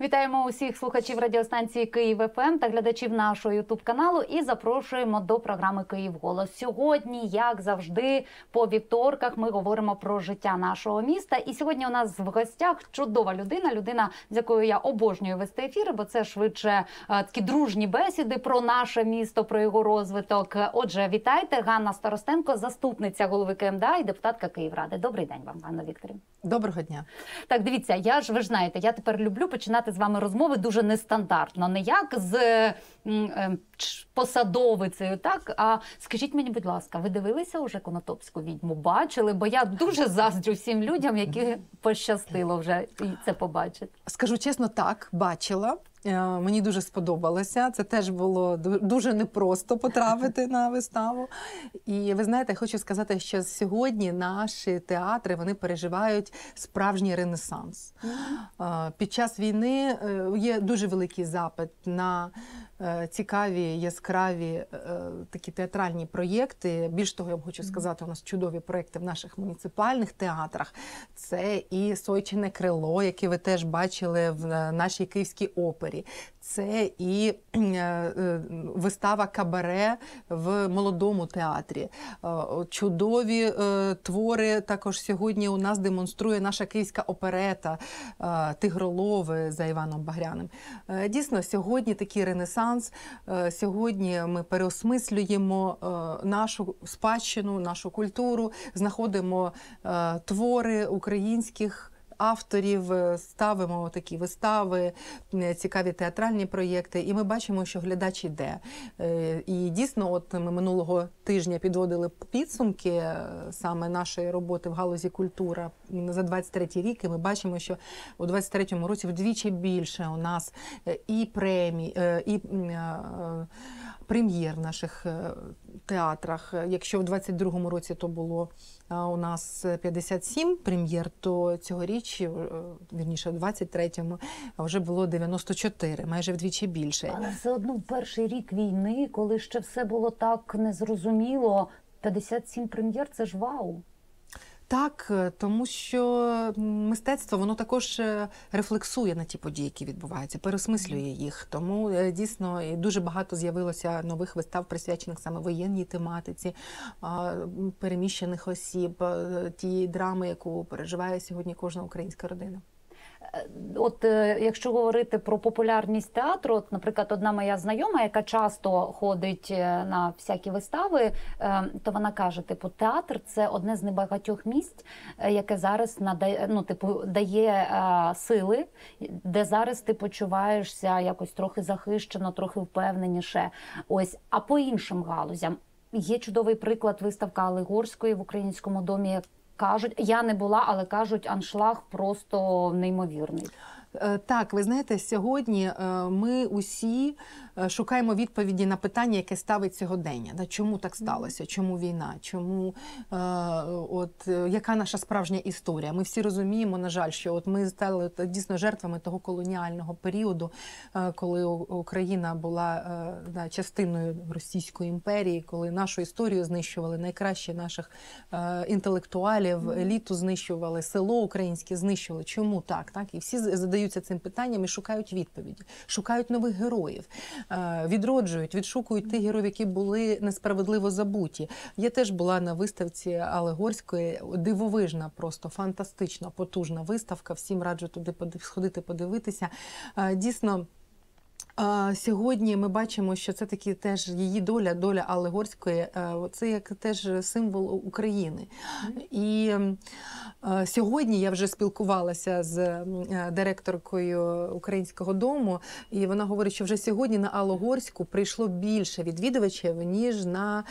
Вітаємо усіх слухачів радіостанції Київ ФМ та глядачів нашого Ютуб каналу і запрошуємо до програми Київ Голос. Сьогодні, як завжди, по вівторках ми говоримо про життя нашого міста. І сьогодні у нас в гостях чудова людина, людина, з якою я обожнюю вести ефіри, бо це швидше е, такі дружні бесіди про наше місто, про його розвиток. Отже, вітайте Ганна Старостенко, заступниця голови КМДА і депутатка Київради. Добрий день вам, Ганна Вікторівна. Доброго дня. Так, дивіться, я ж ви ж знаєте, я тепер люблю починати з вами розмови дуже нестандартно, не як з посадовицею, так а скажіть мені, будь ласка, ви дивилися уже конотопську відьму? Бачили? Бо я дуже заздрю всім людям, які пощастило вже і це побачити. Скажу чесно, так, бачила. Е, Мені дуже сподобалося. Це теж було дуже непросто потрапити на виставу. І ви знаєте, я хочу сказати, що сьогодні наші театри вони переживають справжній ренесанс. Е, Під час війни е, є дуже великий запит на цікаві, яскраві е, такі театральні проєкти. Більш того, я вам хочу сказати, у нас чудові проєкти в наших муніципальних театрах. Це і Сойчине крило, яке ви теж бачили в е, нашій київській опері. Це і е, вистава Кабаре в молодому театрі. Чудові твори також сьогодні у нас демонструє наша київська оперета Тигролови за Іваном Багряним. Дійсно, сьогодні такий ренесанс. Е, Сьогодні ми переосмислюємо е, нашу спадщину, нашу культуру, знаходимо е, твори українських. Авторів е, ставимо такі вистави, цікаві театральні проєкти, і ми бачимо, що глядач іде. Е, І дійсно, от ми минулого тижня підводили підсумки е, саме нашої роботи в галузі культура за 23 рік. І ми бачимо, що у 23-му році вдвічі більше у нас і премій, і прем'єр в наших е, театрах. Якщо в 22-му році то було е, у нас 57 прем'єр, то цьогоріч, е, вірніше, в 23-му вже було 94, майже вдвічі більше. Але все одно перший рік війни, коли ще все було так незрозуміло, 57 прем'єр це ж вау. Так, е, тому що мистецтво воно також е, рефлексує на ті події, які відбуваються, пересмислює їх. Тому е, дійсно дуже багато з'явилося нових вистав, присвячених саме воєнній тематиці, переміщених осіб, тієї драми, яку переживає сьогодні кожна українська родина. От е, якщо говорити про популярність театру, от, наприклад, одна моя знайома, яка часто ходить е, на всякі вистави, е, то вона каже: типу, театр це одне з небагатьох місць, е, яке зараз надає, ну, типу, дає е, сили, де зараз ти почуваєшся якось трохи захищено, трохи впевненіше. Ось, а по іншим галузям. Є чудовий приклад виставка Алегорської в українському домі. Кажуть, я не була, але кажуть, аншлаг просто неймовірний. Е, Так, ви знаєте, сьогодні е, ми усі шукаємо відповіді на питання, яке ставить сьогодення. Да, Чому так сталося? Чому війна? Чому е, от е, яка наша справжня історія? Ми всі розуміємо, на жаль, що от ми стали дійсно жертвами того колоніального періоду, е, коли Україна була е, да, частиною Російської імперії, коли нашу історію знищували найкращі наших е, інтелектуалів, еліту знищували, село українське знищували. Чому так? Так і всі задаються цим питанням і шукають відповіді, шукають нових героїв, е, відроджують, відшукують тих героїв, які були несправедливо забуті. Я теж була на виставці Алегорської, дивовижна, просто фантастична, потужна виставка. Всім раджу туди сходити, подивитися. Е, Дійсно. Сьогодні ми бачимо, що це таки теж її доля, доля Алегорської, е, це як теж символ України. І е, сьогодні я вже спілкувалася з е, директоркою українського дому, і вона говорить, що вже сьогодні на Алогорську прийшло більше відвідувачів, ніж на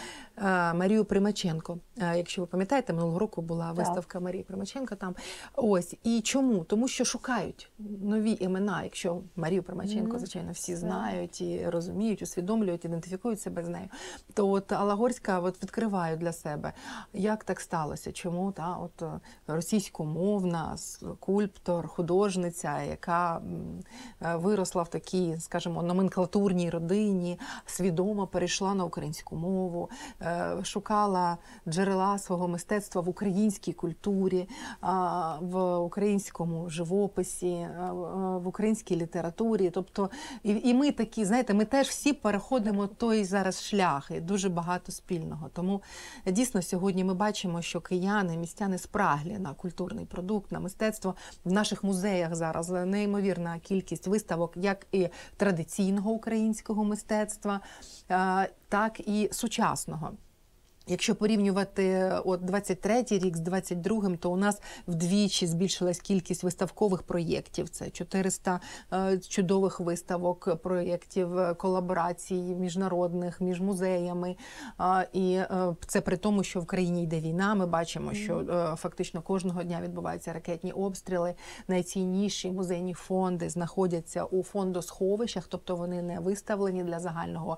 Марію Примаченко. Якщо ви пам'ятаєте, минулого року була виставка Марії Примаченко там. Ось і чому? Тому що шукають нові імена. Якщо Марію Примаченко, звичайно, всі і знають, і розуміють, усвідомлюють, ідентифікують себе з нею. То от Алагорська от відкриваю для себе, як так сталося, чому та от е, російськомовна скульптор, художниця, яка е, виросла в такій, скажімо, номенклатурній родині, свідомо перейшла на українську мову, е, шукала джерела свого мистецтва в українській культурі, в українському живописі, в- в українській літературі. Тобто, і, і ми такі, знаєте, ми теж всі переходимо той зараз шлях, і дуже багато спільного. Тому дійсно сьогодні ми бачимо, що кияни, містяни спраглі на культурний продукт, на мистецтво. В наших музеях зараз неймовірна кількість виставок, як і традиційного українського мистецтва, е, так і сучасного. Якщо порівнювати от 23-й рік з 22-м, то у нас вдвічі збільшилась кількість виставкових проєктів. Це 400 е, чудових виставок, проєктів е, колаборацій міжнародних між музеями. І е, це при тому, що в країні йде війна. Ми бачимо, що фактично кожного дня відбуваються ракетні обстріли. Найцінніші музейні фонди знаходяться у фондосховищах, тобто вони не виставлені для загального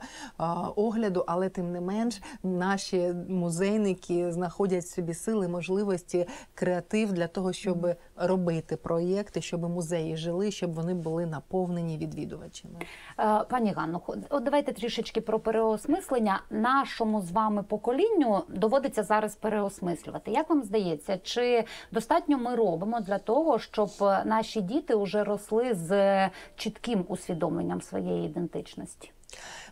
огляду, але тим не менш наші музейники знаходять собі сили, можливості, креатив для того, щоб робити проєкти, щоб музеї жили, щоб вони були наповнені відвідувачами. Е, Пані Ганно, от давайте трішечки про переосмислення. Нашому з вами поколінню доводиться зараз переосмислювати. Як вам здається, чи достатньо ми робимо для того, щоб наші діти вже росли з чітким усвідомленням своєї ідентичності?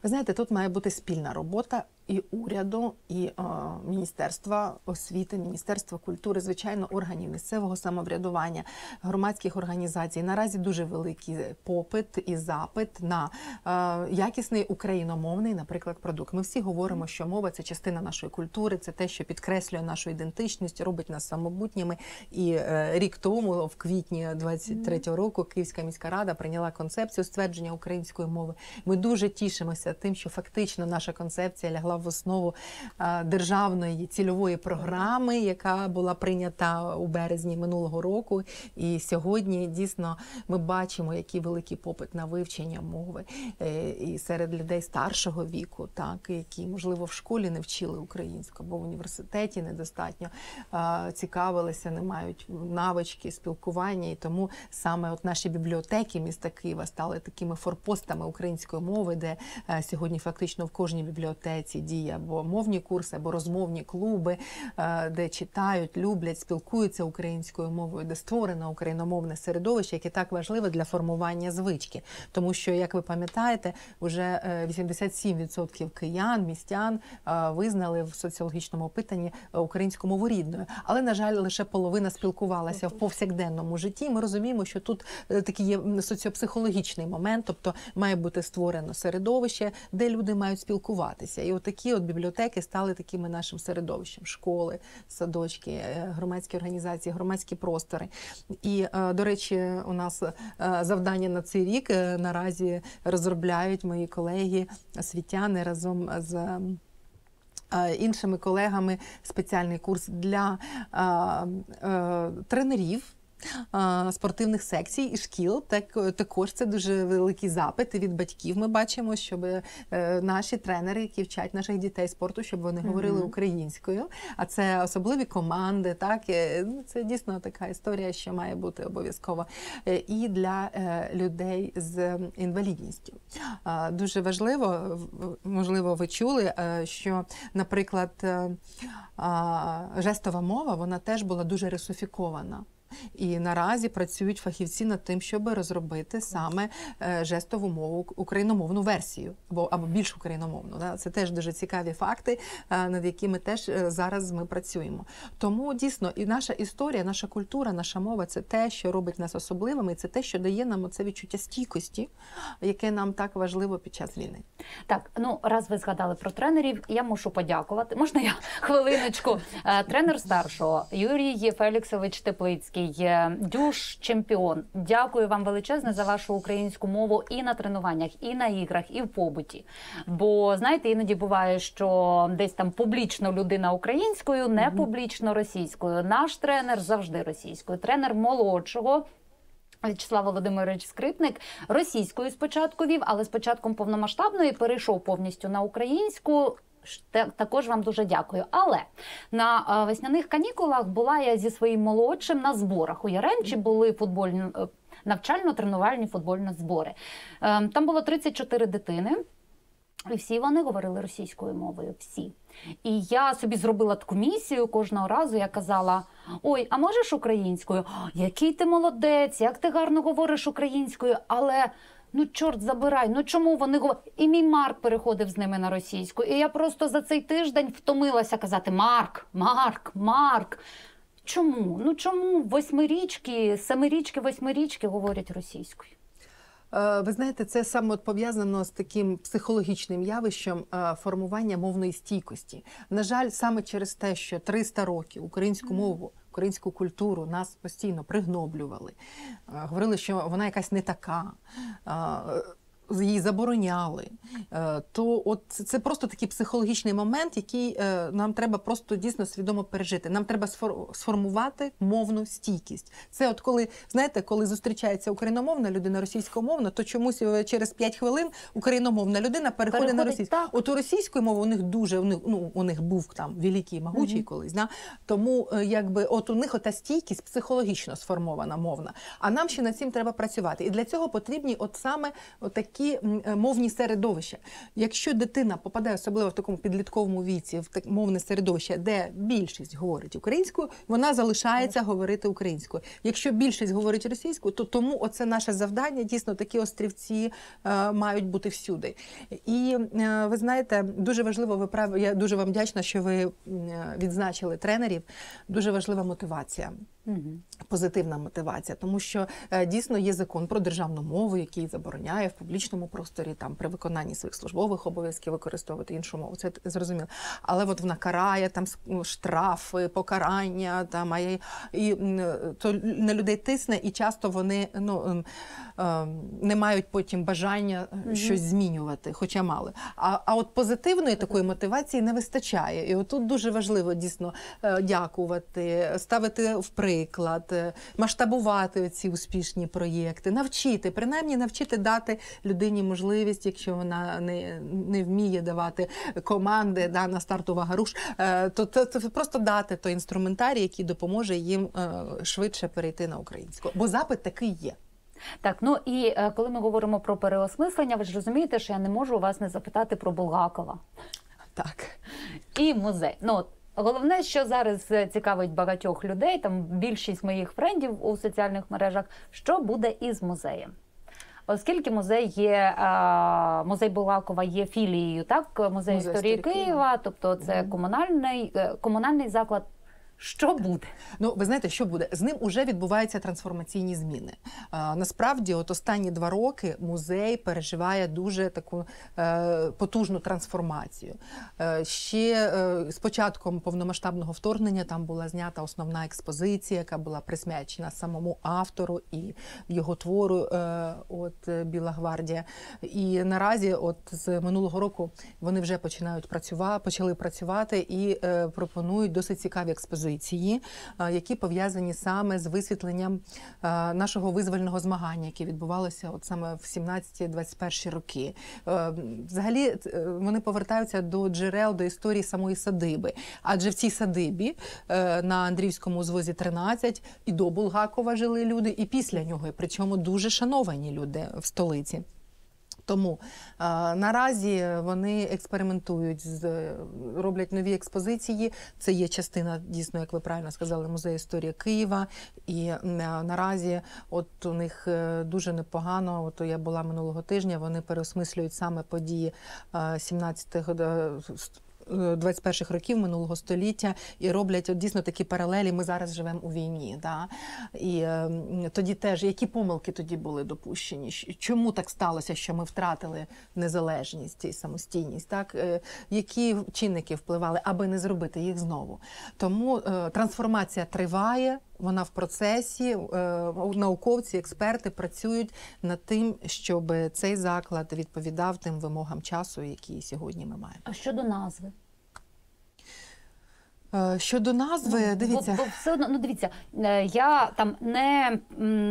Ви знаєте, тут має бути спільна робота і уряду, і е, Міністерства освіти, Міністерства культури, звичайно, органів місцевого самоврядування, громадських організацій. Наразі дуже великий попит і запит на е, якісний україномовний, наприклад, продукт. Ми всі говоримо, що мова це частина нашої культури, це те, що підкреслює нашу ідентичність, робить нас самобутніми. І е, рік тому, в квітні 23-го року, Київська міська рада прийняла концепцію ствердження української мови. Ми дуже тішимося тим, що фактично наша концепція лягла в основу е, державної цільової програми, яка була прийнята у березні минулого року. І сьогодні дійсно ми бачимо, який великий попит на вивчення мови е, і серед людей старшого віку, так які можливо в школі не вчили українську, або в університеті недостатньо е, цікавилися, не мають навички спілкування. І тому саме от наші бібліотеки міста Києва стали такими форпостами української мови, де сьогодні фактично в кожній бібліотеці діє або мовні курси, або розмовні клуби, е, де читають, люблять, спілкуються українською мовою, де створено україномовне середовище, яке так важливе для формування звички. Тому що, як ви пам'ятаєте, вже е, 87% киян, містян е, визнали в соціологічному опитанні е, українську мову рідною. Але, на жаль, лише половина спілкувалася в повсякденному житті. Ми розуміємо, що тут е, такий є соціопсихологічний момент, тобто має бути створено середовище, де люди мають спілкуватися. І отакі от бібліотеки стали такими нашим середовищем: школи, садочки, е, громадські організації, громадські простори. І, е, до речі, у нас е, завдання на цей рік наразі розробляють мої колеги освітяни разом з. Іншими колегами спеціальний курс для е, е, тренерів спортивних секцій і шкіл. Так також це дуже великий запит від батьків. Ми бачимо, щоб е, наші тренери, які вчать наших дітей спорту, щоб вони говорили українською. А це особливі команди. Так е, ну, це дійсно така історія, що має бути обов'язково. Е, І для людей з інвалідністю. Дуже важливо, можливо, ви чули, що, наприклад, жестова мова вона теж була дуже русифікована. І наразі працюють фахівці над тим, щоб розробити саме е, жестову мову, україномовну версію, або, або більш україномовну. Да? Це теж дуже цікаві факти, е, над якими теж е, зараз ми працюємо. Тому дійсно і наша історія, наша культура, наша мова це те, що робить нас особливими, і це те, що дає нам оце відчуття стійкості, яке нам так важливо під час війни. Так, ну раз ви згадали про тренерів, я мушу подякувати. Можна я хвилиночку? Тренер старшого Юрій Феліксович Теплицький, е, дюш чемпіон. Дякую вам величезне за вашу українську мову і на тренуваннях, і на іграх, і в побуті. Бо знаєте, іноді буває, що десь там публічно людина українською, не публічно російською. Наш тренер завжди російською. Тренер молодшого. В'ячеслав Володимирович Скрипник російською спочатку вів, але з початком повномасштабної перейшов повністю на українську. Також вам дуже дякую. Але на е, весняних канікулах була я зі своїм молодшим на зборах. У Яремчі були футбольні е, навчально-тренувальні футбольні збори. Е, Там було 34 дитини. І всі вони говорили російською мовою. Всі. І я собі зробила таку місію кожного разу. Я казала: Ой, а можеш українською? Який ти молодець, як ти гарно говориш українською, але. Ну, чорт забирай, ну чому вони говорять? І мій Марк переходив з ними на російську. І я просто за цей тиждень втомилася казати Марк, Марк, Марк. Чому? Ну чому восьмирічки, семирічки, восьмирічки говорять російською? Е, Ви знаєте, це саме пов'язано з таким психологічним явищем е, формування мовної стійкості. На жаль, саме через те, що 300 років українську мову, українську культуру нас постійно пригноблювали, е, говорили, що вона якась не така. Її забороняли, Е, то от це- просто такий психологічний момент, який е, нам треба просто дійсно свідомо пережити. Нам треба сфор- сформувати мовну стійкість. Це от коли знаєте, коли зустрічається україномовна людина, російськомовна, то чомусь е, через 5 хвилин україномовна людина переходить, на російську. так. От у російської мови у них дуже у них, ну, у них був там великий могучий Мгм. колись. Да? Тому якби от у них ота стійкість психологічно сформована мовна. А нам ще над цим треба працювати. І для цього потрібні от саме такі мовні середовища. Якщо дитина попадає особливо в такому підлітковому віці, в так мовне середовище, де більшість говорить українською, вона залишається говорити українською. Якщо більшість говорить російською, то тому оце наше завдання. Дійсно, такі острівці е, мають бути всюди. І е, ви знаєте, дуже важливо, ви прав... я дуже вам вдячна, що ви е, відзначили тренерів. Дуже важлива мотивація. Угу. Позитивна мотивація, тому що е, дійсно є закон про державну мову, який забороняє в публічному просторі там при виконанні своїх службових обов'язків використовувати іншу мову. Це зрозуміло. Але от вона карає там ну, штрафи, покарання, там а й- і то на людей тисне, і часто вони ну ем, ем, не мають потім бажання е, Мгм. щось змінювати, хоча мали. А, а от позитивної такої мотивації не вистачає. І отут дуже важливо дійсно е, дякувати, ставити в приклад, е, масштабувати ці успішні проєкти, навчити, принаймні навчити дати людині можливість, якщо вона не, не вміє давати команди да, на старт увага е, то, то, то просто дати той інструментарій, який допоможе їм е, швидше перейти на українську. Бо запит такий є. Так, ну і е, коли ми говоримо про переосмислення, ви ж розумієте, що я не можу вас не запитати про Булгакова Так. і музей. Ну головне, що зараз е, цікавить багатьох людей, там більшість моїх френдів у соціальних мережах, що буде із музеєм. Оскільки музей є е, музей Булакова є філією, так музей, Музей історії. Києва, тобто це комунальний е, комунальний заклад. Що буде? Ну, ви знаєте, що буде? З ним вже відбуваються трансформаційні зміни. А, насправді, от останні два роки музей переживає дуже таку е, потужну трансформацію. Е, ще е, з початком повномасштабного вторгнення там була знята основна експозиція, яка була присвячена самому автору і його твору. Е, от е, Біла гвардія. І наразі, от з минулого року, вони вже починають працювати, почали працювати і е, пропонують досить цікаві експозиції, е, які пов'язані саме з висвітленням е, нашого визвольного змагання, яке відбувалося от саме в 17-21 роки. Е, Взагалі вони повертаються до джерел, до історії самої садиби. Адже в цій садибі на Андрівському узвозі 13 і до Булгакова жили люди, і після нього, причому дуже шановані люди в столиці. Тому а, наразі вони експериментують з роблять нові експозиції. Це є частина, дійсно, як ви правильно сказали, музею історії Києва. І а, наразі, от у них е, дуже непогано. От я була минулого тижня. Вони переосмислюють саме події е, 17-го. Е, 21-х років минулого століття і роблять от дійсно такі паралелі. Ми зараз живемо у війні. Да? І е, тоді теж які помилки тоді були допущені? Чому так сталося, що ми втратили незалежність і самостійність? Так е, які чинники впливали, аби не зробити їх знову? Тому е, трансформація триває. Вона в процесі. Е, Науковці, експерти працюють над тим, щоб цей заклад відповідав тим вимогам часу, які сьогодні ми маємо. А щодо назви? Е, Щодо назви, дивіться. Бо, бо все одно, ну дивіться, е, я там не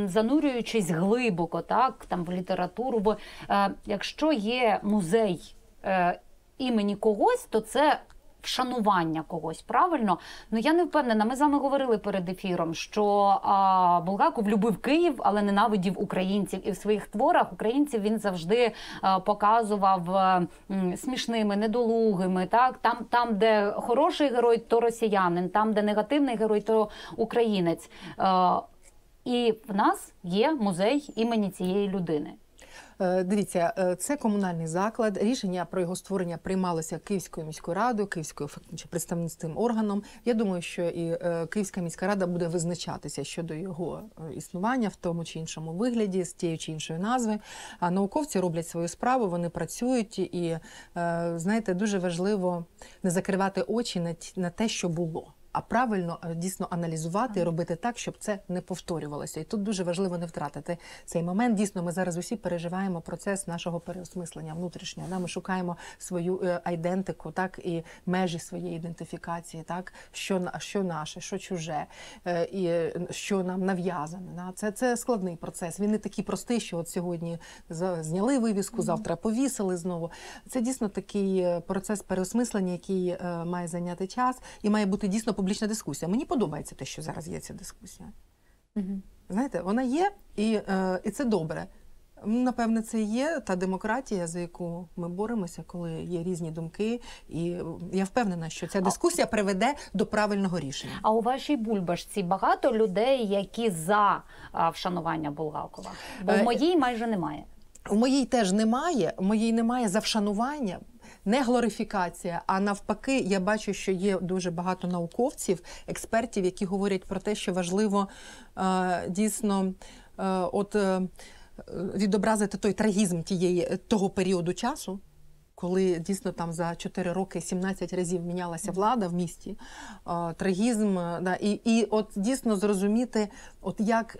занурюючись глибоко, так там в літературу, бо е, якщо є музей е, імені когось, то це. Вшанування когось правильно, ну я не впевнена. Ми з вами говорили перед ефіром, що а, Булгаков любив Київ, але ненавидів українців. І в своїх творах українців він завжди а, показував е, м, смішними, недолугими. Так там, там, де хороший герой, то росіянин, там, де негативний герой, то українець. Е, і в нас є музей імені цієї людини. Е, Дивіться, е, це комунальний заклад. Рішення про його створення приймалося Київською міською радою, Київською фактично представницьким органом. Я думаю, що і е, Київська міська рада буде визначатися щодо його існування в тому чи іншому вигляді, з тією чи іншою назви. А науковці роблять свою справу, вони працюють, і знаєте, дуже важливо не закривати очі на те, що було. А правильно е, дійсно аналізувати і робити так, щоб це не повторювалося. І тут дуже важливо не втратити цей момент. Дійсно, ми зараз усі переживаємо процес нашого переосмислення внутрішнього. Да? Ми шукаємо свою е, айдентику, так і межі своєї ідентифікації, так що що наше, що чуже, е, і що нам нав'язане. Да? Це, це складний процес. Він не такий простий, що от сьогодні зняли вивіску, завтра повісили знову. Це дійсно такий процес переосмислення, який має зайняти час і має бути дійсно публічна дискусія. Мені подобається те, що зараз є ця дискусія. Знаєте, вона є, і, е, і це добре. Ну, Напевне, це є та демократія, за яку ми боремося, коли є різні думки. І е, я впевнена, що ця дискусія приведе до правильного рішення. А у вашій бульбашці багато людей, які за вшанування Булгакова. Бо в Е, моїй майже немає. У моїй теж немає. У моїй немає завшанування. Не глорифікація, а навпаки, я бачу, що є дуже багато науковців, експертів, які говорять про те, що важливо е, дійсно е, от, е, відобразити той трагізм тієї того періоду часу. Коли дійсно там за 4 роки 17 разів мінялася влада в місті, трагізм, да, і, і от дійсно зрозуміти, от як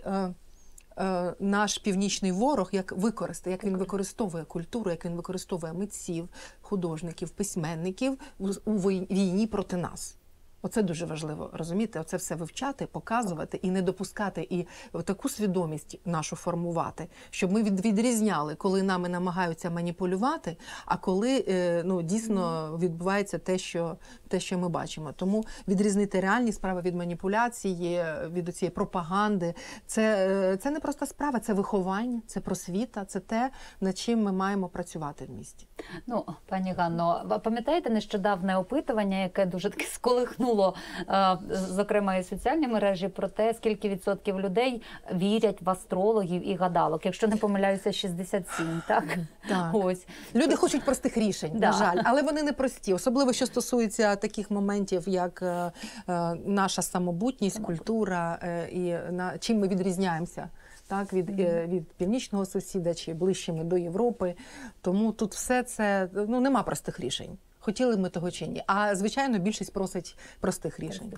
наш північний ворог як використає, як він використовує культуру, як він використовує митців, художників, письменників у, війні проти нас. Оце дуже важливо розуміти, оце все вивчати, показувати і не допускати, і таку свідомість нашу формувати, щоб ми від, відрізняли, коли нами намагаються маніпулювати, а коли е, ну, дійсно відбувається те, що, те, що ми бачимо. Тому відрізнити реальні справи від маніпуляції, від цієї пропаганди, це, е, це не проста справа, це виховання, це просвіта, це те, над чим ми маємо працювати в місті. Ну, пані Ганно, пам'ятаєте нещодавне опитування, яке дуже таки сколихнуло, е, зокрема і соціальні мережі, про те, скільки відсотків людей вірять в астрологів і гадалок. Якщо не помиляюся, 67, так? Так. Ось. Люди хочуть простих рішень, Да. на жаль, але вони не прості, особливо що стосується таких моментів, як е, е, наша самобутність, культура і на чим ми відрізняємося. Так, від, е, від північного сусіда чи ближче ми до Європи. Тому тут все це ну нема простих рішень. Хотіли ми того чи ні. А звичайно, більшість просить простих рішень.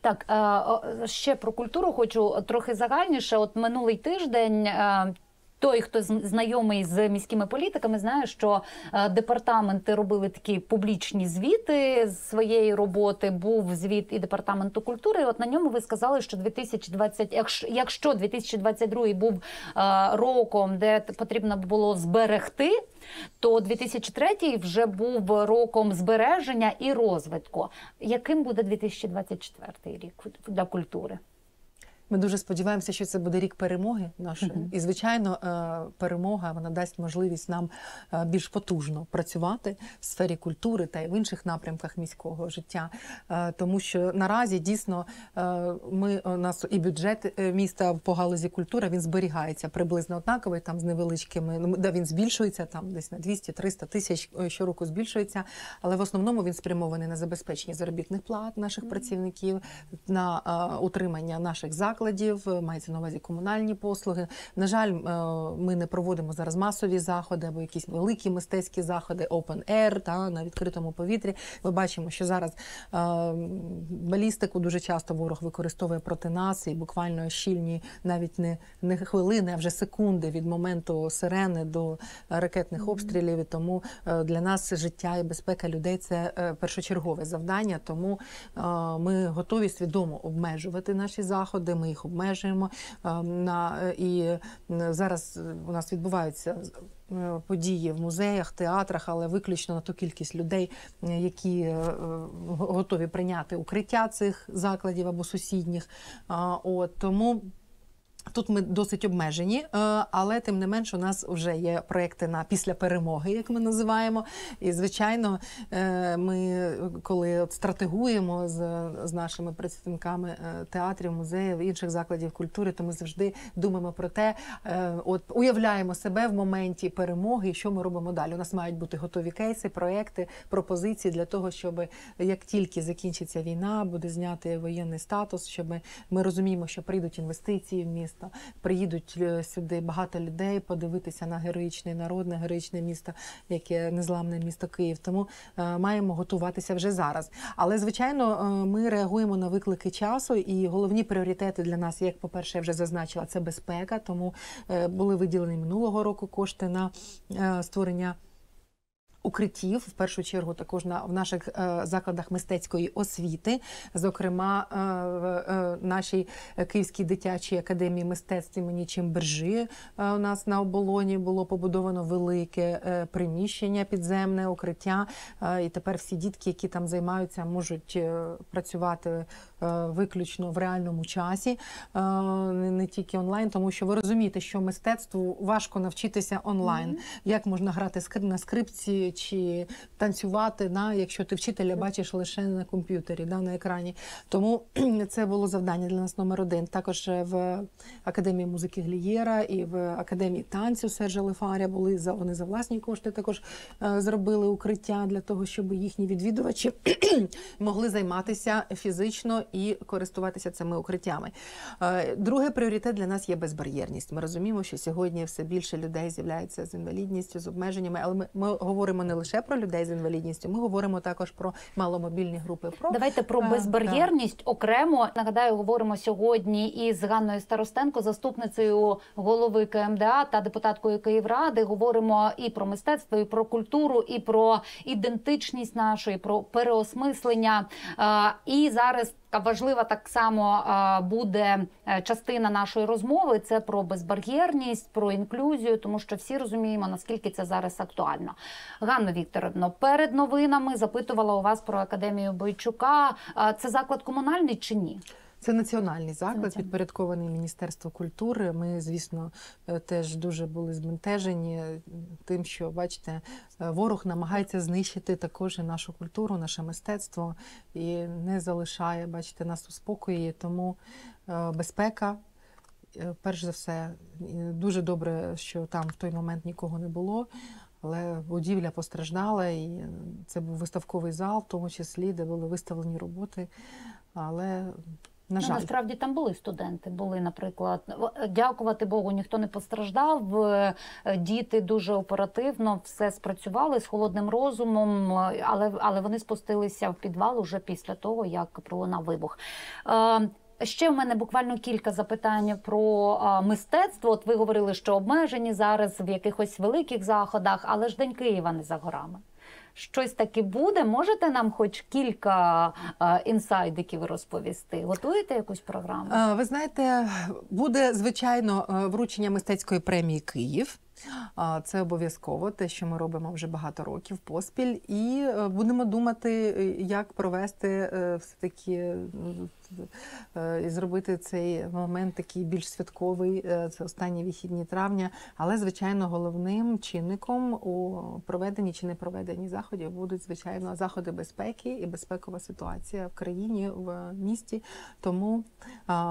Так, е, ще про культуру хочу трохи загальніше. От минулий тиждень. Той, хто знайомий з міськими політиками, знає, що е, департаменти робили такі публічні звіти з своєї роботи. Був звіт і департаменту культури. І от на ньому ви сказали, що 2020, якщо, якщо 2022 був е, роком, де потрібно було зберегти, то 2003 вже був роком збереження і розвитку. Яким буде 2024 рік для культури? Ми дуже сподіваємося, що це буде рік перемоги нашої. Мгм. І звичайно, е, перемога вона дасть можливість нам е, більш потужно працювати в сфері культури та й в інших напрямках міського життя. Е, Тому що наразі дійсно ми у нас і бюджет міста по галузі культури він зберігається приблизно однаковий, там з невеличкими. Ну да, він збільшується там десь на 200-300 тисяч щороку збільшується, але в основному він спрямований на забезпечення заробітних плат наших працівників, на утримання наших закладів. Закладів, е, мається на увазі комунальні послуги. На жаль, е, ми не проводимо зараз масові заходи або якісь великі мистецькі заходи, open air, та на відкритому повітрі. Ми бачимо, що зараз е, балістику дуже часто ворог використовує проти нас, і буквально щільні навіть не, не хвилини, а вже секунди від моменту сирени до ракетних обстрілів. І тому для нас життя і безпека людей це першочергове завдання. Тому ми готові свідомо обмежувати наші заходи. Ми їх обмежуємо е, на е, і е, зараз у нас відбуваються події в музеях, театрах, але виключно на ту кількість людей, які готові прийняти укриття цих закладів або сусідніх. От тому. Тут ми досить обмежені, е, але тим не менш у нас вже є проекти на після перемоги, як ми називаємо. І звичайно, е, ми коли стратегуємо з, з нашими представниками е, театрів, музеїв, інших закладів культури, то ми завжди думаємо про те, от уявляємо себе в моменті перемоги, що ми робимо далі. У нас мають бути готові кейси, проекти, пропозиції для того, щоб як тільки закінчиться війна, буде знятий воєнний статус, щоб ми розуміємо, що прийдуть інвестиції в місто, приїдуть е, сюди багато людей подивитися на героїчний народ, на героїчне місто, яке незламне місто Київ. Тому е, маємо готуватися вже зараз. Але звичайно, е, ми реагуємо на виклики часу, і головні пріоритети для нас, як по-перше, я вже зазначила, це безпека. Тому були виділені минулого року кошти на створення. Укриттів в першу чергу також на в наших е, закладах мистецької освіти, зокрема е, в е, нашій Київській дитячій академії мистецтв імені Чимбержі е, у нас на оболоні було побудовано велике е, приміщення, підземне укриття. Е, і тепер всі дітки, які там займаються, можуть е, працювати е, виключно в реальному часі, е, не не тільки онлайн, тому що ви розумієте, що мистецтву важко навчитися онлайн. Як можна грати на скрипці чи танцювати, на, якщо ти вчителя бачиш лише на комп'ютері, да, на екрані. Тому це було завдання для нас номер один. Також е, в Академії музики Глієра і в Академії танцю Сержа Лефаря були за вони за власні кошти також е, зробили укриття для того, щоб їхні відвідувачі могли займатися фізично і користуватися цими укриттями. Е, Другий пріоритет для нас є безбар'єрність. Ми розуміємо, що сьогодні все більше людей з'являється з інвалідністю, з обмеженнями, але ми, ми говоримо не лише про людей з інвалідністю, ми говоримо також про маломобільні групи. Про Давайте про Е, безбар'єрність окремо. Нагадаю, говоримо сьогодні із Ганною Старостенко, заступницею голови КМДА та депутаткою Київради. Говоримо і про мистецтво, і про культуру, і про ідентичність нашу, і про переосмислення. Е, І зараз важлива так само буде е, частина нашої розмови. Це про безбар'єрність, про інклюзію, тому що всі розуміємо, наскільки це зараз актуально. Ганна Вікторовна, перед новинами запитувала у вас про академію Бойчука. Це заклад комунальний чи ні? Це національний заклад, національний. підпорядкований Міністерству культури. Ми, звісно, е, теж дуже були збентежені тим, що бачите, е, ворог намагається знищити також і нашу культуру, наше мистецтво і не залишає, бачите, нас у спокої. Тому е, безпека. е, Перш за все, дуже добре, що там в той момент нікого не було, але будівля постраждала, і е, це був виставковий зал, в тому числі, де були виставлені роботи. Але на Ну, жаль, насправді там були студенти. Були, наприклад, дякувати Богу, ніхто не постраждав. Е, Діти дуже оперативно все спрацювали з холодним розумом, е, але, але вони спустилися в підвал уже після того, як пролунав вибух. Е, Ще в мене буквально кілька запитань про а, мистецтво. От ви говорили, що обмежені зараз в якихось великих заходах, але ж День Києва не за горами. Щось таке буде. Можете нам хоч кілька а, інсайдиків розповісти? Готуєте якусь програму? Е, Ви знаєте, буде звичайно е, вручення мистецької премії Київ. Це обов'язково те, що ми робимо вже багато років поспіль, і е, будемо думати, е, як провести е, все таки і зробити цей момент такий більш святковий. е, Це останні вихідні травня. Але звичайно, головним чинником у проведенні чи не проведенні заходів будуть звичайно заходи безпеки і безпекова ситуація в країні в місті. Тому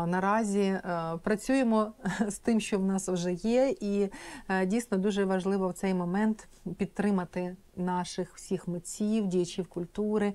наразі працюємо з тим, що в нас вже є, і дійсно дуже важливо в цей момент підтримати наших всіх митців, діячів культури,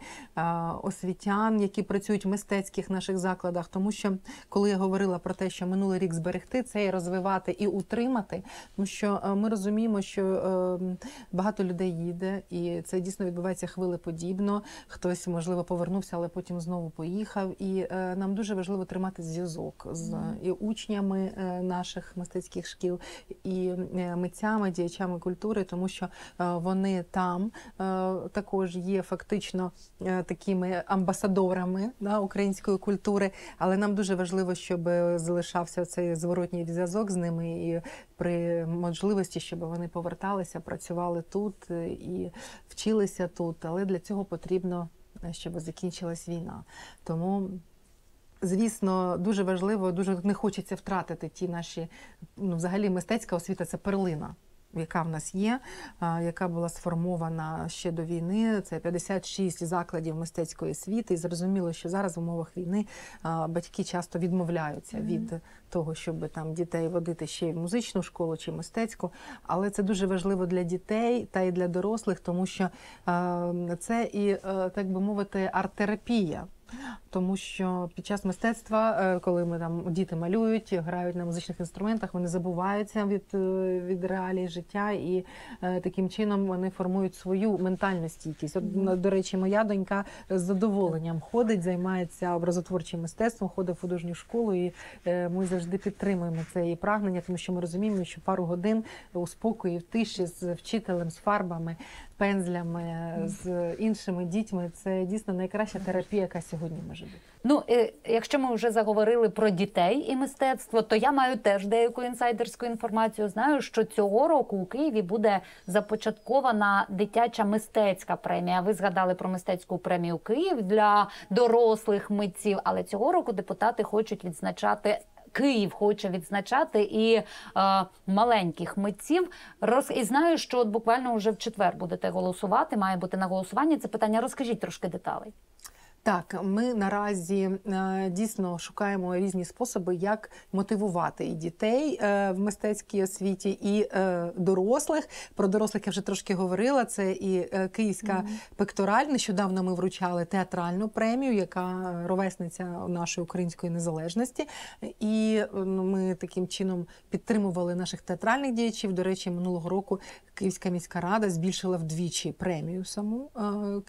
освітян, які працюють в мистецьких наших закладах. Тому що коли я говорила про те, що минулий рік зберегти це і розвивати і утримати, тому що е, ми розуміємо, що е, багато людей їде, і це дійсно відбувається хвилеподібно. Хтось можливо повернувся, але потім знову поїхав. І е, нам дуже важливо тримати зв'язок з і учнями е, наших мистецьких шкіл, і митцями, діячами культури, тому що вони там е, також є фактично е, такими амбасадорами да, української культури. Але нам дуже важливо, щоб залишався цей зворотній зв'язок з ними, і при можливості, щоб вони поверталися, працювали тут е, і вчилися тут. Але для цього потрібно, щоб закінчилась війна. Тому. Звісно, дуже важливо, дуже не хочеться втратити ті наші, ну, взагалі, мистецька освіта це перлина, яка в нас є, яка була сформована ще до війни. Це 56 закладів мистецької освіти. І зрозуміло, що зараз в умовах війни батьки часто відмовляються Мгм. від того, щоб там дітей водити ще й в музичну школу чи мистецьку. Але це дуже важливо для дітей та й для дорослих, тому що це і, е, так би мовити, арт-терапія. Тому що під час мистецтва, е, коли ми там діти малюють, грають на музичних інструментах, вони забуваються від, е, від реалій життя, і е, таким чином вони формують свою ментальну стійкість. От, до речі, моя донька з задоволенням ходить, займається образотворчим мистецтвом, ходить в художню школу, і ми завжди підтримуємо це її прагнення, тому що ми розуміємо, що пару годин у спокої, в тиші з вчителем, з фарбами, пензлями, з іншими дітьми це дійсно найкраща терапія, яка сьогодні може бути. Ну, е, якщо ми вже заговорили про дітей і мистецтво, то я маю теж деяку інсайдерську інформацію. Знаю, що цього року у Києві буде започаткована дитяча мистецька премія. Ви згадали про мистецьку премію Київ для дорослих митців, але цього року депутати хочуть відзначати. Київ хоче відзначати і е, маленьких митців. Роз... І знаю, що от буквально вже в четвер будете голосувати. Має бути на голосуванні це питання. Розкажіть трошки деталей. Так, ми наразі е, дійсно шукаємо різні способи, як мотивувати і дітей е, в мистецькій освіті, і е, дорослих. Про дорослих я вже трошки говорила. Це і Київська Мгм. пектораль. Нещодавно ми вручали театральну премію, яка ровесниця нашої української незалежності. І ми таким чином підтримували наших театральних діячів. До речі, минулого року Київська міська рада збільшила вдвічі премію саму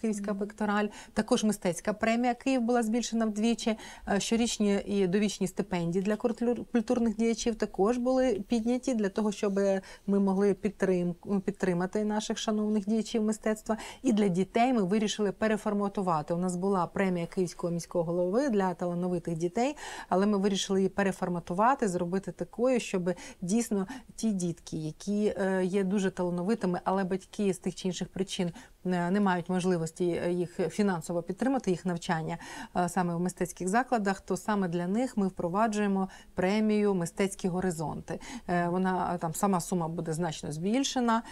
Київська Мгм. пектораль. Також мистецька премія Київ була збільшена вдвічі. Е, Щорічні і довічні стипендії для культур- культурних діячів також були підняті для того, щоб ми могли підтрим, підтримати наших шановних діячів мистецтва. І для дітей ми вирішили переформатувати. У нас була премія Київського міського голови для талановитих дітей, але ми вирішили її переформатувати, зробити такою, щоб дійсно ті дітки, які е, є дуже талановитими, але батьки з тих чи інших причин е, не мають можливості їх фінансово підтримати, їх навчання е, саме в мистецьких закладах, то саме для них ми впроваджуємо премію Мистецькі горизонти. Е, Вона е, там сама сума буде значно збільшена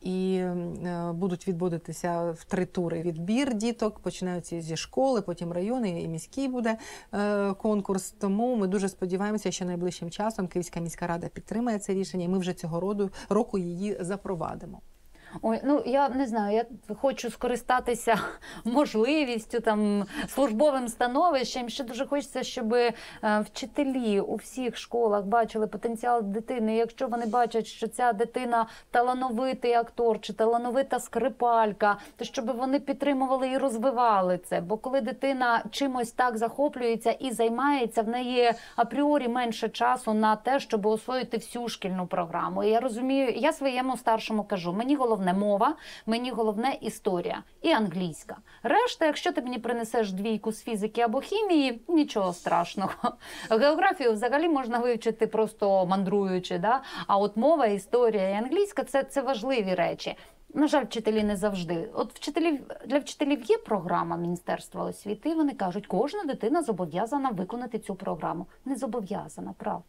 і будуть відбудитися в три тури відбір діток. Починаються зі школи, потім райони і міський буде конкурс. Тому ми дуже сподіваємося, що найближчим часом Київська міська рада підтримає це рішення. і Ми вже цього роду року її запровадимо. Ой, ну я не знаю, я хочу скористатися можливістю там службовим становищем. Ще дуже хочеться, щоб е, вчителі у всіх школах бачили потенціал дитини. Якщо вони бачать, що ця дитина талановитий актор чи талановита скрипалька, то щоб вони підтримували і розвивали це. Бо коли дитина чимось так захоплюється і займається, в неї апріорі менше часу на те, щоб освоїти всю шкільну програму. І я розумію, я своєму старшому кажу: мені головне мова, мені головне історія і англійська. Решта, якщо ти мені принесеш двійку з фізики або хімії, нічого страшного. Географію взагалі можна вивчити просто мандруючи. Да? А от мова, історія і англійська це, це важливі речі. На жаль, вчителі не завжди. От вчителів для вчителів є програма Міністерства освіти. і Вони кажуть, кожна дитина зобов'язана виконати цю програму. Не зобов'язана, правда.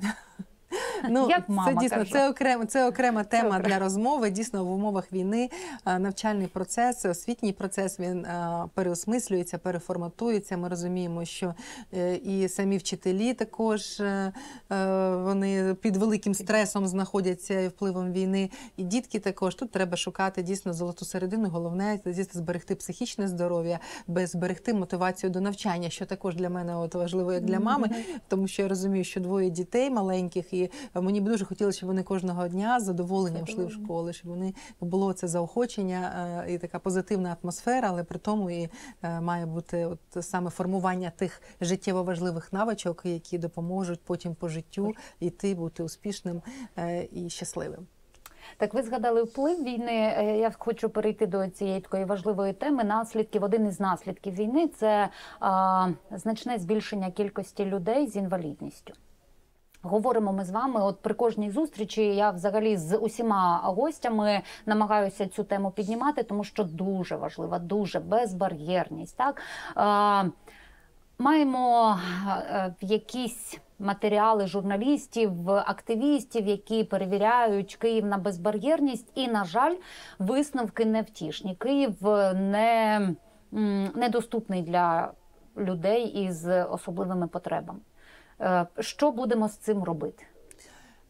Ну, Як мама це дійсно каже. це окрема, це окрема тема окремо. для розмови. Дійсно, в умовах війни е, навчальний процес, освітній процес він е, переосмислюється, переформатується. Ми розуміємо, що е, і самі вчителі також вони під великим стресом знаходяться і впливом війни. І дітки також тут треба шукати дійсно золоту середину. Головне це дійсно зберегти психічне здоров'я, без зберегти мотивацію до навчання, що також для мене от важливо як для мами, тому що я розумію, що двоє дітей маленьких, і мені б дуже хотілося, щоб вони кожного дня з задоволенням йшли в школи, щоб вони було це заохочення е, і така позитивна атмосфера, але при тому і е, має бути от саме формування тих життєво важливих навичок, які допоможуть потім по життю йти, бути успішним е, і щасливим. Так, ви згадали вплив війни. Я хочу перейти до цієї такої важливої теми. Наслідків один із наслідків війни це а, значне збільшення кількості людей з інвалідністю. Говоримо ми з вами. От при кожній зустрічі я взагалі з усіма гостями намагаюся цю тему піднімати, тому що дуже важлива, дуже безбар'єрність. Так а, маємо е, якісь матеріали журналістів, активістів, які перевіряють Київ на безбар'єрність, і на жаль, висновки невтішні. Київ не недоступний для людей із особливими потребами. Е, Що будемо з цим робити?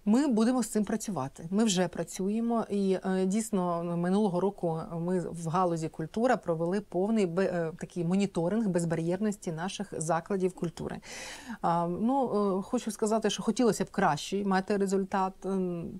Ми будемо з цим працювати. Ми вже працюємо, і е, дійсно минулого року ми в галузі культура провели повний е, такий моніторинг безбар'єрності наших закладів культури. Ну е, хочу сказати, що хотілося б краще мати результат.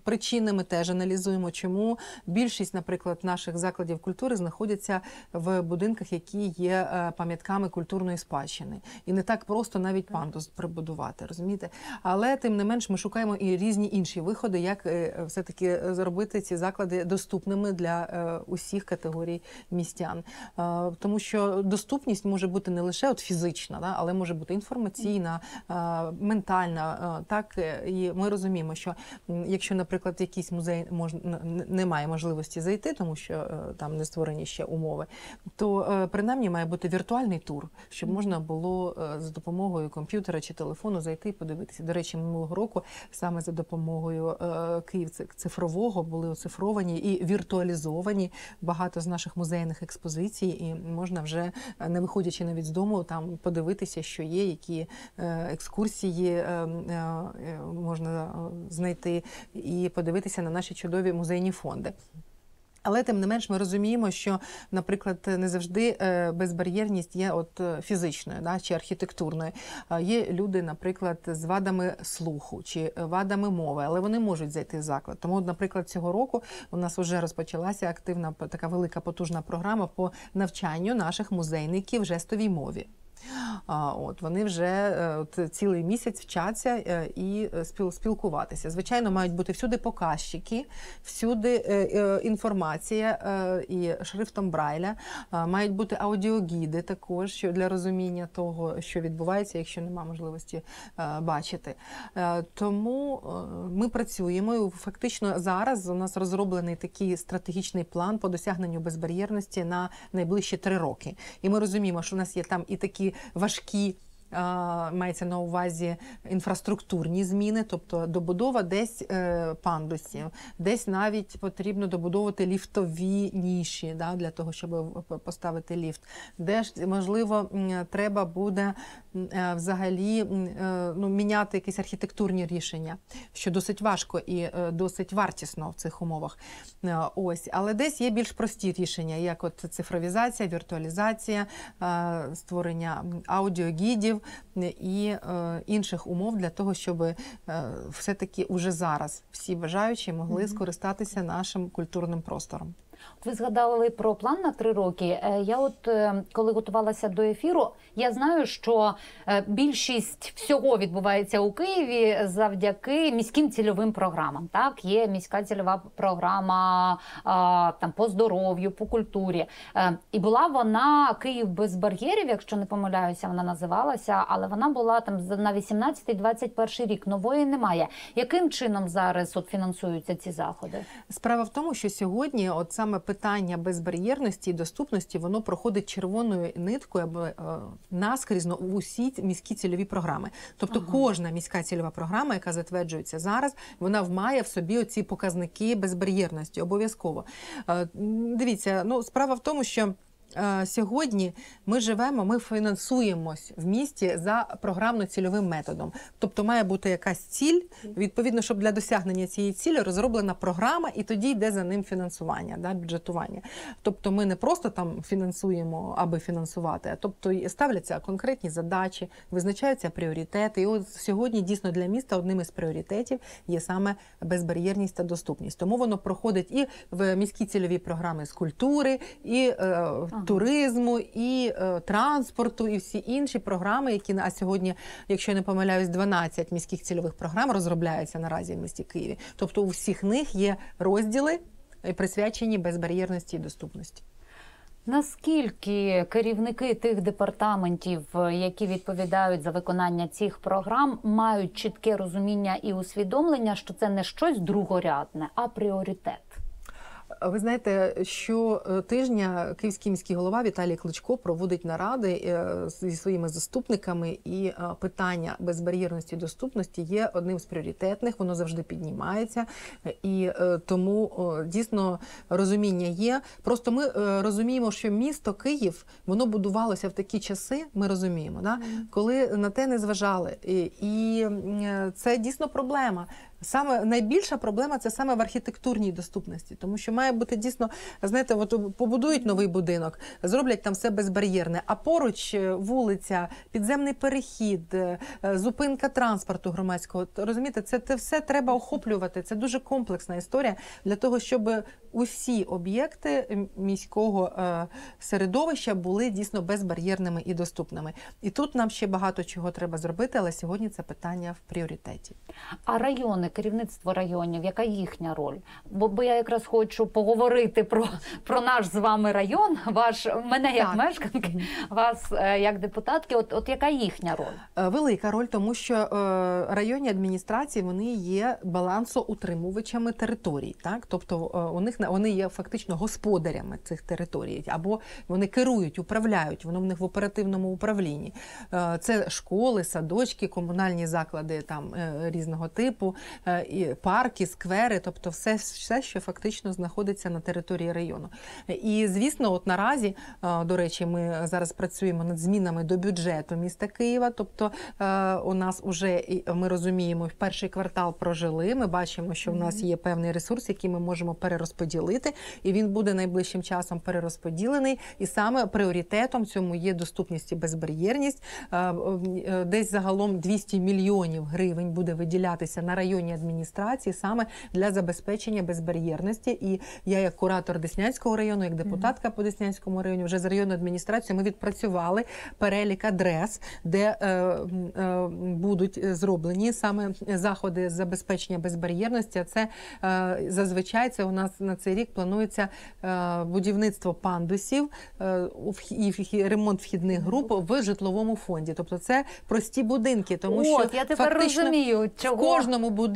Причини ми теж аналізуємо, чому більшість, наприклад, наших закладів культури знаходяться в будинках, які є пам'ятками культурної спадщини, і не так просто навіть пандус прибудувати, розумієте? Але тим не менш ми шукаємо і різні інші виходи, як е, все-таки зробити ці заклади доступними для е, усіх категорій містян. Е, Тому що доступність може бути не лише от фізична, але може бути інформаційна, е, ментальна. е, Так е, і ми розуміємо, що якщо, наприклад, якийсь музей мож, н- н- не має можливості зайти, тому що е, там не створені ще умови, то е, принаймні має бути віртуальний тур, щоб можна було е, за допомогою комп'ютера чи телефону зайти і подивитися. До речі, минулого року саме за допомогою е, Київ ци- цифрового були оцифровані і віртуалізовані багато з наших музейних експозицій, і можна вже е, не виходячи навіть з дому, там подивитися, що є, які е, екскурсії можна знайти, і подивитися на наші чудові музейні фонди. Але тим не менш ми розуміємо, що, наприклад, не завжди е, безбар'єрність є от е, фізичною да, чи архітектурною. Є люди, наприклад, з вадами слуху чи вадами мови, але вони можуть зайти в заклад. Тому, наприклад, цього року у нас вже розпочалася активна така велика потужна програма по навчанню наших музейників жестовій мові. От вони вже е, от, цілий місяць вчаться е, і е, спілкуватися. Звичайно, мають бути всюди показчики, всюди інформація і шрифтом Брайля. Мають бути аудіогіди також що для розуміння того, що відбувається, якщо немає можливості бачити. Тому ми працюємо. Фактично зараз у нас розроблений такий стратегічний план по досягненню безбар'єрності на найближчі три роки. І ми розуміємо, що у нас є там і такі важкі. Мається на увазі інфраструктурні зміни, тобто добудова десь е, пандусів, десь навіть потрібно добудовувати ліфтові ніші да, для того, щоб поставити ліфт. Де ж можливо треба буде е, взагалі е, ну, міняти якісь архітектурні рішення, що досить важко і е, досить вартісно в цих умовах. Е, Ось, але десь є більш прості рішення, як от цифровізація, віртуалізація, е, створення аудіогідів е, і е, інших умов для того, щоб е, все-таки уже зараз всі бажаючі могли скористатися нашим культурним простором. Ви згадали про план на три роки. Е, Я, от е, коли готувалася до ефіру, я знаю, що е, більшість всього відбувається у Києві завдяки міським цільовим програмам. Так, є міська цільова програма там по здоров'ю, по культурі. І була вона Київ без бар'єрів, якщо не помиляюся, вона називалася, але вона була там на 18-21 рік. Нової немає. Яким чином зараз от фінансуються ці заходи? Справа в тому, що сьогодні, от саме саме питання безбар'єрності і доступності воно проходить червоною ниткою або е, наскрізно в усі міські цільові програми. Тобто Ага. кожна міська цільова програма, яка затверджується зараз, вона має в собі оці показники безбар'єрності обов'язково. Е, Дивіться, ну справа в тому, що. Е, Сьогодні ми живемо, ми фінансуємось в місті за програмно-цільовим методом. Тобто має бути якась ціль, відповідно, щоб для досягнення цієї цілі розроблена програма, і тоді йде за ним фінансування, да, бюджетування. Тобто ми не просто там фінансуємо, аби фінансувати, а тобто ставляться конкретні задачі, визначаються пріоритети. І от сьогодні дійсно для міста одним із пріоритетів є саме безбар'єрність та доступність. Тому воно проходить і в міські цільові програми з культури, і е, туризму, і е, транспорту, і всі інші програми, які на сьогодні, якщо я не помиляюсь, 12 міських цільових програм розробляються наразі в місті Києві. Тобто у всіх них є розділи е, присвячені безбар'єрності і доступності. Наскільки керівники тих департаментів, е, які відповідають за виконання цих програм, мають чітке розуміння і усвідомлення, що це не щось другорядне, а пріоритет? Ви знаєте, що е, тижня київський міський голова Віталій Кличко проводить наради е, зі своїми заступниками, і е, питання безбар'єрності і доступності є одним з пріоритетних. Воно завжди піднімається, і тому дійсно розуміння є. Просто ми розуміємо, що місто Київ воно будувалося в такі часи. Ми розуміємо, да? коли на те не зважали, і це дійсно проблема. Саме найбільша проблема це саме в архітектурній доступності, тому що має бути дійсно, знаєте, от побудують новий будинок, зроблять там все безбар'єрне, а поруч е, вулиця, підземний перехід, е, е, зупинка транспорту громадського. Розумієте, це те все треба охоплювати. Це дуже комплексна історія для того, щоб усі об'єкти міського середовища були дійсно безбар'єрними і доступними. І тут нам ще багато чого треба зробити, але сьогодні це питання в пріоритеті. А райони, керівництво районів, яка їхня роль? Бо, бо я якраз хочу поговорити про, про наш з вами район, ваш мене як Так. мешканки, вас е, як депутатки. От, от яка їхня роль? Е, Велика роль, тому що е, районні адміністрації вони є балансоутримувачами територій. Так? Тобто у них вони є фактично господарями цих територій, або вони керують, управляють, воно в них в оперативному управлінні. Це школи, садочки, комунальні заклади там різного типу, і парки, сквери, тобто все, все, що фактично знаходиться на території району. І звісно, от наразі, е, до речі, ми зараз працюємо над змінами до бюджету міста Києва. Тобто е, у нас вже ми розуміємо, в перший квартал прожили. Ми бачимо, що в нас є певний ресурс, який ми можемо перерозподілити, і він буде найближчим часом перерозподілений. І саме пріоритетом цьому є доступність і безбар'єрність. Е, е, Десь загалом 200 мільйонів гривень буде виділятися на районні адміністрації саме для забезпечення безбар'єрності. І я, як куратор Деснянського району, як депутатка по Деснянському району, вже з районної адміністрації ми відпрацювали перелік адрес, де е, е, будуть зроблені саме заходи з забезпечення безбар'єрності. А це е, зазвичай це у нас на цей рік планується е, будівництво пандусів е, і ремонт вхідних груп в житловому фонді. Тобто це прості будинки, тому що я тепер фактично розумію, чого в кожному будинку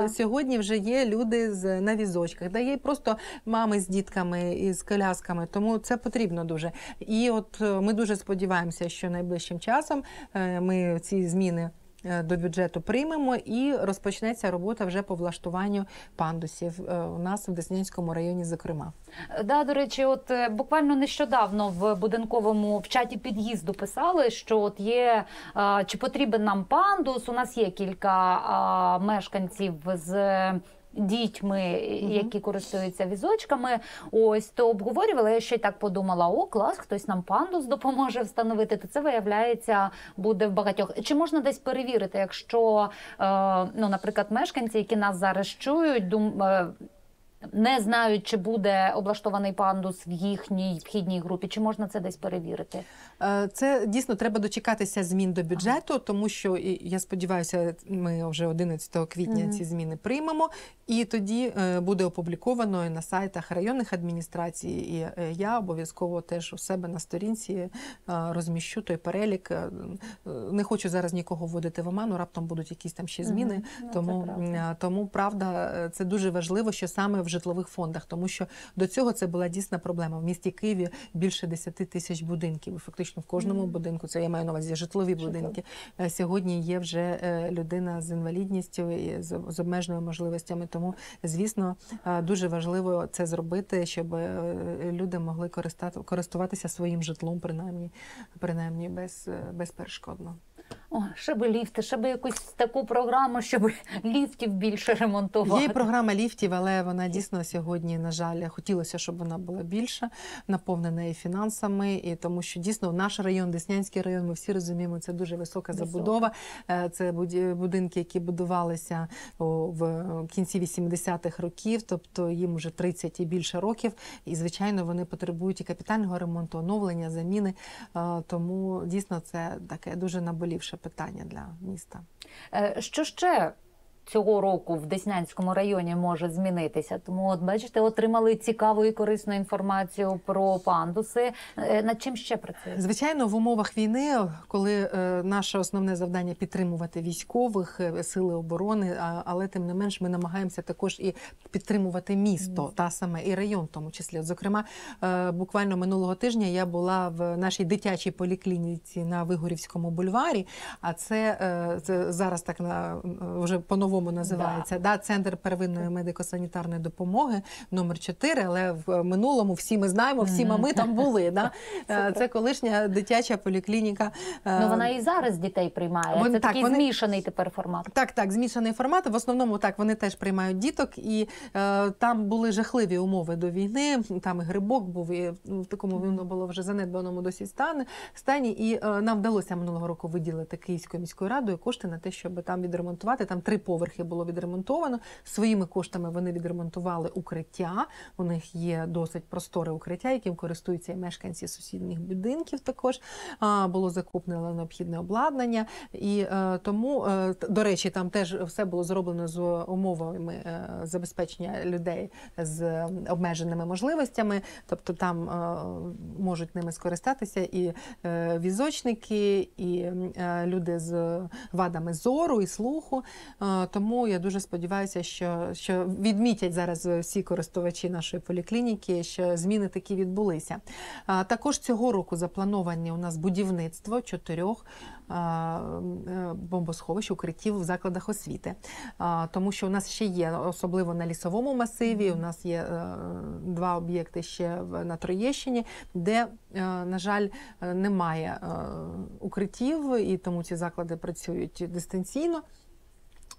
Да. сьогодні вже є люди з на візочках, де є просто мами з дітками і з колясками. Тому це потрібно дуже. І от е, ми дуже сподіваємося, що найближчим часом е, ми ці зміни. Е, До бюджету приймемо і розпочнеться робота вже по влаштуванню пандусів е, у нас в Деснянському районі, зокрема. Да, до речі, от е, буквально нещодавно в будинковому в чаті під'їзду писали, що от є чи потрібен нам пандус. У нас є кілька мешканців з. Дітьми, які користуються візочками, ось то обговорювали. Я ще й так подумала: о, клас, хтось нам пандус допоможе встановити. То це виявляється буде в багатьох. Чи можна десь перевірити, якщо е, ну, наприклад, мешканці, які нас зараз чують, дум, е, не знають, чи буде облаштований пандус в їхній вхідній групі, чи можна це десь перевірити? Е, Це дійсно треба дочекатися змін до бюджету, тому що і я сподіваюся, ми вже 11 квітня ці зміни приймемо, і тоді е, буде опубліковано на сайтах районних адміністрацій. І е, я обов'язково теж у себе на сторінці розміщу той перелік. Не хочу зараз нікого вводити в оману, раптом будуть якісь там ще зміни. Мгм. Ну, Тому, правда. тому правда, це дуже важливо, що саме вже житлових фондах, тому що до цього це була дійсна проблема. В місті Києві більше 10 тисяч будинків. І Фактично в кожному Мгм. будинку це я маю на увазі житлові Житло. будинки. Е, Сьогодні є вже е, людина з інвалідністю і з, з обмеженими можливостями. Тому, звісно, е, дуже важливо це зробити, щоб люди могли користати, користуватися своїм житлом, принаймні, принаймні без, безперешкодно. О, ще би ліфти, ще би якусь таку програму, щоб ліфтів більше ремонтувати. Є і програма ліфтів, але вона дійсно сьогодні, на жаль, хотілося, щоб вона була більша, наповнена і фінансами, і тому що дійсно наш район, Деснянський район, ми всі розуміємо, це дуже висока забудова. Е, Це будинки, які будувалися в кінці 80-х років, тобто їм вже 30 і більше років. І звичайно, вони потребують і капітального ремонту, оновлення, заміни. Е, Тому дійсно це таке дуже наболівше питання для міста. Е, Що ще цього року в Деснянському районі може змінитися? Тому, от бачите, отримали цікаву і корисну інформацію про пандуси. Е, Над чим ще працюєте? Звичайно, в умовах війни, коли е, наше основне завдання підтримувати військових е, сили оборони, але тим не менш ми намагаємося також і підтримувати місто, та саме і район, в тому числі. От, Зокрема, буквально минулого тижня я була в нашій дитячій поліклініці на Вигорівському бульварі. А це, це зараз так на вже по-новому називається да. центр первинної медико-санітарної допомоги номер 4 але в минулому всі ми знаємо, всі мами там були. Да? Е, Це колишня дитяча поліклініка. е, Ну вона і зараз дітей приймає. Вони- Це так, такий вони- змішаний тепер формат. Так, так, змішаний формат. В основному так вони теж приймають діток, і е, там були жахливі умови до війни. Там і грибок був, і ну, в такому воно було вже занедбаному досі стані. стані. І е, нам вдалося минулого року виділити Київською міською радою кошти на те, щоб там відремонтувати. Там три поверхи було відремонтовано. Своїми коштами вони відремонтували укриття. У них є досить просторе укриття, яким користуються і мешканці сусідніх будинків. Також було закуплено необхідне обладнання, і е, тому, е, до речі, там теж все було зроблено з умовами е, забезпечення людей з обмеженими можливостями. Тобто там можуть ними скористатися і візочники, і люди з вадами зору і слуху. Тому я дуже сподіваюся, що, що відмітять зараз всі користувачі нашої поліклініки, що зміни такі відбулися. А, Також цього року заплановані у нас будівництво чотирьох а, е, бомбосховищ укриттів в закладах освіти, А, тому що у нас ще є, особливо на лісовому масиві. У нас є е, два об'єкти ще в- на Троєщині, де, е, на жаль, немає укриттів, і тому ці заклади працюють дистанційно.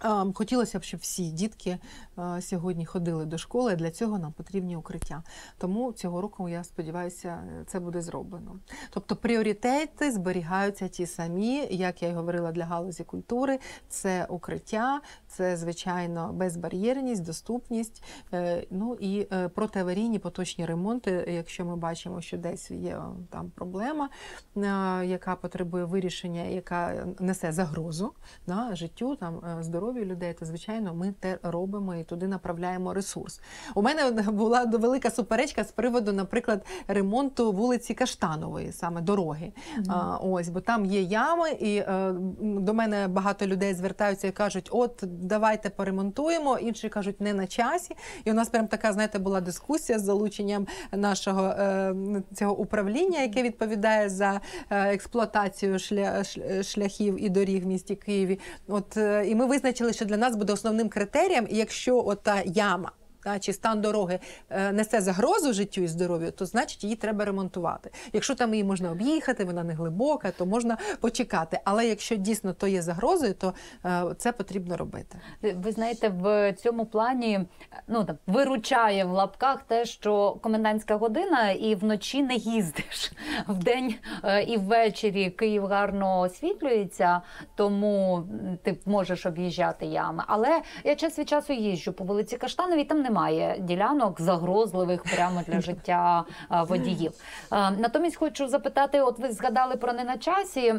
А, Хотілося б, щоб всі дітки е, сьогодні ходили до школи. Для цього нам потрібні укриття. Тому цього року я сподіваюся, це буде зроблено. Тобто пріоритети зберігаються ті самі, як я й говорила для галузі культури. Це укриття, це звичайно безбар'єрність, доступність. е, Ну і е, протиаварійні поточні ремонти. Якщо ми бачимо, що десь є е, там проблема, е, яка потребує вирішення, яка несе загрозу да, життю, там е, здоров'ю людей, то звичайно ми те робимо і туди направляємо ресурс. У мене була велика суперечка з приводу, наприклад, ремонту вулиці Каштанової, саме дороги. А, ось, бо там є ями, і е, до мене багато людей звертаються і кажуть: от давайте поремонтуємо. Інші кажуть, не на часі. І у нас прям така, знаєте, була дискусія з залученням нашого е, цього управління, яке відповідає за е, експлуатацію шля, шляхів і доріг в місті Києві. От е, і ми визначили, що для нас буде основним критерієм, якщо ота яма. Та, Чи стан дороги е, несе загрозу життю і здоров'ю, то значить її треба ремонтувати. Якщо там її можна об'їхати, вона не глибока, то можна почекати. Але якщо дійсно то є загрозою, то е, це потрібно робити. Ви знаєте, в цьому плані ну там виручає в лапках те, що комендантська година і вночі не їздиш. Вдень е, і ввечері Київ гарно освітлюється, тому ти можеш об'їжджати ями. Але я час від часу їжджу по вулиці Каштановій, там немає ділянок загрозливих прямо для життя водіїв. Натомість хочу запитати: от ви згадали про не на часі.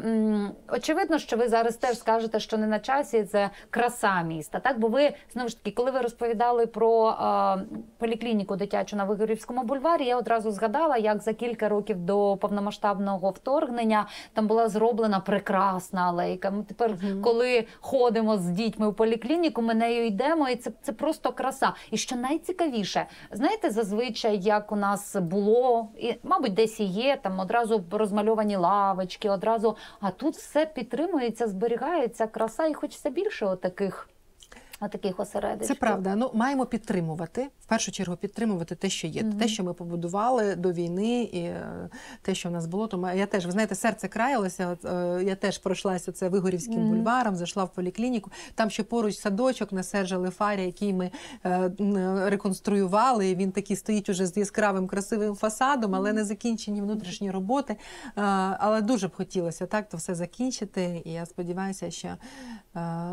Очевидно, що ви зараз теж скажете, що не на часі це краса міста. Так, бо ви знову ж таки, коли ви розповідали про поліклініку дитячу на Вигорівському бульварі, я одразу згадала, як за кілька років до повномасштабного вторгнення там була зроблена прекрасна алейка. Ми тепер, коли ходимо з дітьми в поліклініку, ми нею йдемо, і це, це просто краса. І що найцікавіше, знаєте, зазвичай як у нас було, і мабуть, десь і є там одразу розмальовані лавочки, одразу. А тут все підтримується, зберігається краса, і хочеться більше отаких. Отаких осередочків. Це правда. Ну маємо підтримувати в першу чергу підтримувати те, що є, Мгм. те, що ми побудували до війни, і е, те, що в нас було. Тому я теж ви знаєте, серце краялося. Е, я теж пройшлася це Вигорівським Мгм. бульваром, зайшла в поліклініку. Там ще поруч садочок на Сержа Лефарі, який ми е, реконструювали. Він такий стоїть уже з яскравим красивим фасадом, але не закінчені внутрішні роботи. Але дуже б хотілося так то все закінчити. І я сподіваюся, що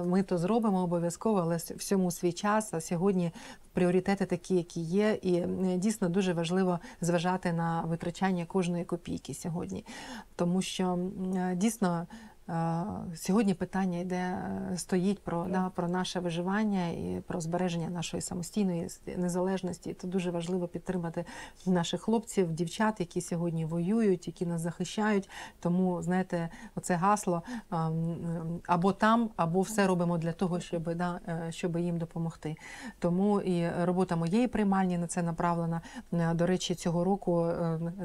ми то зробимо обов'язково, але всьому свій час. А сьогодні пріоритети такі, які є, і дійсно дуже важливо зважати на витрачання кожної копійки сьогодні, тому що дійсно. Е, Сьогодні питання йде е, стоїть про, да, про наше виживання і про збереження нашої самостійної незалежності. Це дуже важливо підтримати наших хлопців, дівчат, які сьогодні воюють, які нас захищають. Тому знаєте, оце гасло ем, ем, або там, або все робимо для того, щоб да, е, щоб їм допомогти. Тому і робота моєї приймальні на це направлена. До речі, цього року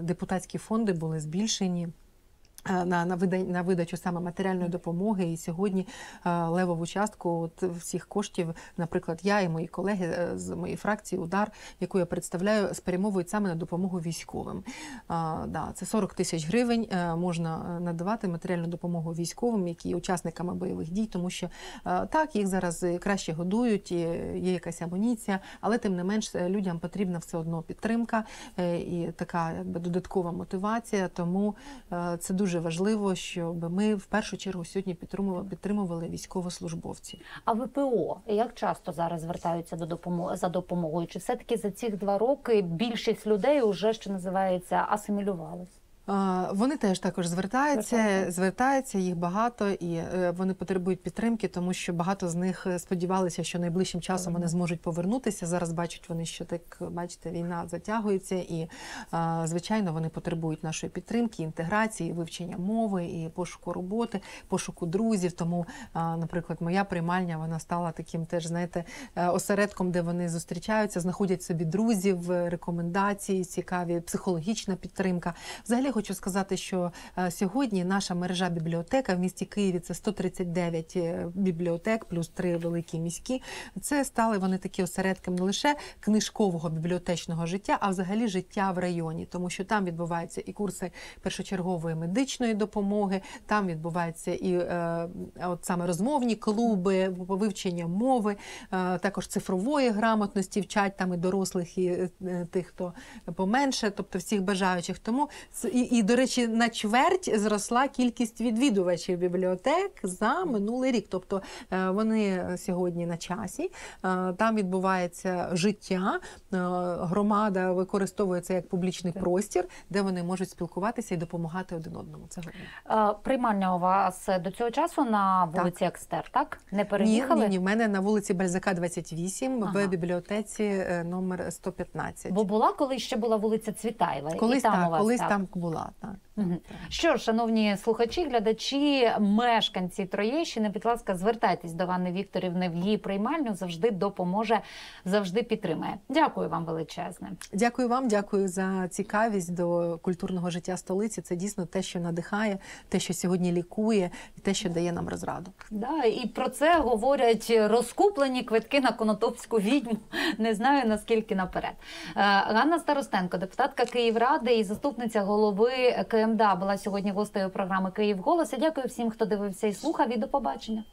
депутатські фонди були збільшені. Е, На, на, вида- на видачу саме матеріальної допомоги, і сьогодні е, левову частку от всіх коштів, наприклад, я і мої колеги е, з моєї фракції Удар, яку я представляю, спрямовують саме на допомогу військовим. А, да, це 40 тисяч гривень можна надавати матеріальну допомогу військовим, які учасниками бойових дій, тому що так їх зараз краще годують, є якась амуніція, але тим не менш людям потрібна все одно підтримка і така якби додаткова мотивація. Тому це дуже важливо, щоб ми в першу чергу сьогодні підтримували, підтримували військовослужбовці. А ВПО як часто зараз звертаються до допомоги за допомогою? Чи все таки за ці два роки більшість людей уже що називається асимілювалась? Вони теж також звертаються, Звертаються. звертаються їх багато, і е, вони потребують підтримки, тому що багато з них е, сподівалися, що найближчим часом вони зможуть повернутися. Зараз бачать вони, що так бачите, війна затягується, і звичайно вони потребують нашої підтримки, інтеграції, вивчення мови і пошуку роботи, пошуку друзів. Тому, наприклад, моя приймальня вона стала таким теж, знаєте, е, осередком, де вони зустрічаються, знаходять собі друзів, рекомендації, цікаві, психологічна підтримка. Взагалі хочу сказати, що е, сьогодні наша мережа бібліотека в місті Києві це 139 е, бібліотек, плюс три великі міські. Це стали вони такі осередком не лише книжкового бібліотечного життя, а взагалі життя в районі, тому що там відбуваються і курси першочергової медичної допомоги, там відбуваються і е, от саме розмовні клуби, вивчення мови, е, також цифрової грамотності вчать там і дорослих, і е, тих, хто поменше, тобто всіх бажаючих. Тому і, і до речі, на чверть зросла кількість відвідувачів бібліотек за минулий рік. Тобто е, вони сьогодні на часі, е, там відбувається життя. е, Громада використовує це як публічний Так. простір, де вони можуть спілкуватися і допомагати один одному. Це головне. Е, Приймальня у вас до цього часу на вулиці Екстер, так? Не Ні, переїхали? ні, ні, в мене на вулиці Бальзака 28 Ага. в бібліотеці номер 115. Бо була колись ще була вулиця Цвітаєва. Колись і там у вас колись так. там була. Так. Що ж, шановні слухачі, глядачі, мешканці Троєщини, будь ласка, звертайтесь до Ганни Вікторівни в її приймальню. Завжди допоможе, завжди підтримає. Дякую вам величезне. Дякую вам, дякую за цікавість до культурного життя столиці. Це дійсно те, що надихає, те, що сьогодні лікує, і те, що дає нам розраду. Да, і про це говорять розкуплені квитки на Конотопську відьму. Не знаю наскільки наперед. Е, Ганна Старостенко, депутатка Київради і заступниця голови КМДА, була сьогодні гостею програми Київ Голос. Я Дякую всім, хто дивився і слухав. І до побачення.